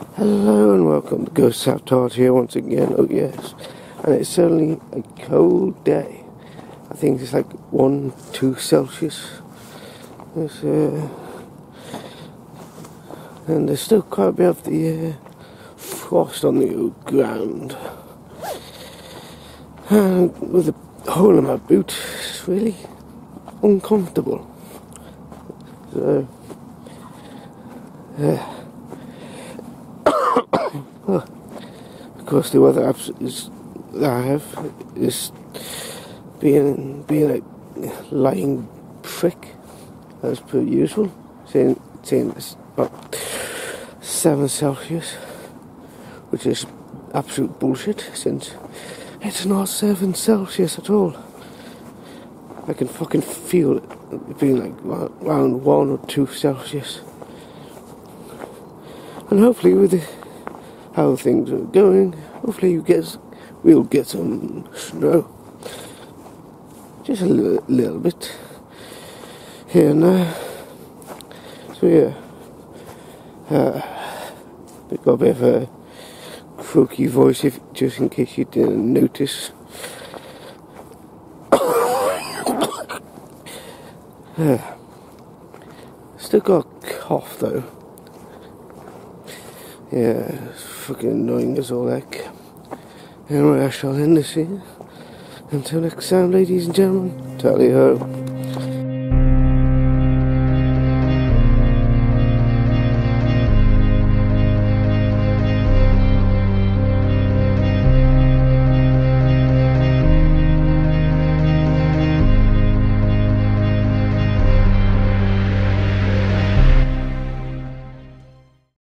Hello and welcome to Ghost Sabotage here once again. Oh yes, and it's certainly a cold day. I think it's like one, two Celsius. It's, uh, and there's still quite a bit of the uh, frost on the ground. And with a hole in my boot, it's really uncomfortable. So, yeah. Of course, the weather that I have is being being a lying prick as per usual, saying saying it's about seven Celsius, which is absolute bullshit since it's not seven Celsius at all. I can fucking feel it being like around one or two Celsius. And hopefully with the, how things are going, hopefully you get we'll get some snow. Just a little, bit here and there. So yeah. Uh, I've got a bit of a croaky voice if just in case you didn't notice. Still got a cough though. Yeah, it's fucking annoying as all heck. Anyway, I shall end this here. Until next time, ladies and gentlemen, tally ho.